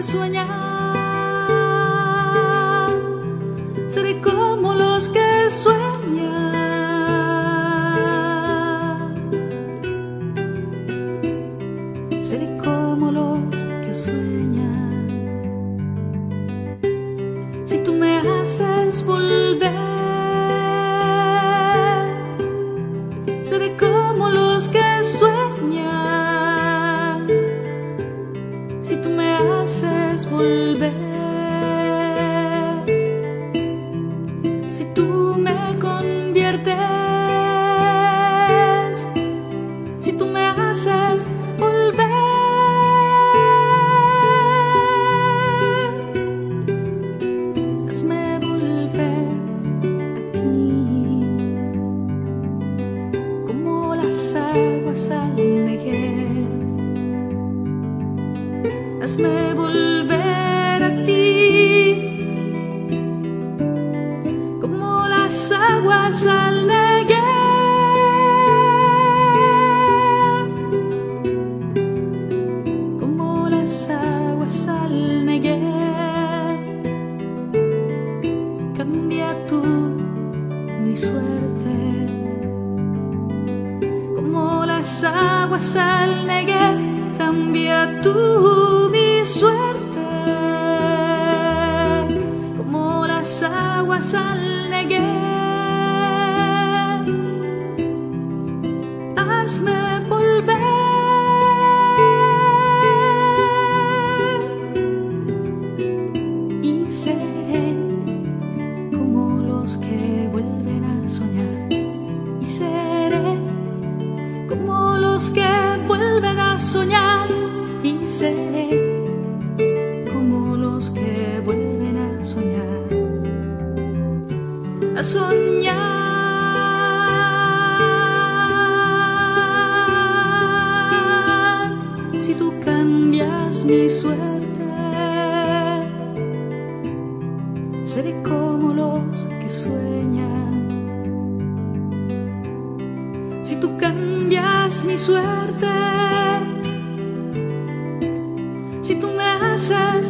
que sueñan. Seré como los que sueñan. Seré como los que sueñan. Si tú me haces volver, aguas al Negev. Hazme volver a ti, como las aguas al las aguas al Negev cambia tú mi como los que vuelven a soñar y seré como los que vuelven a soñar a soñar si tú cambias mi suerte seré como los que sueñan. Si tú cambias mi suerte, si tú me haces.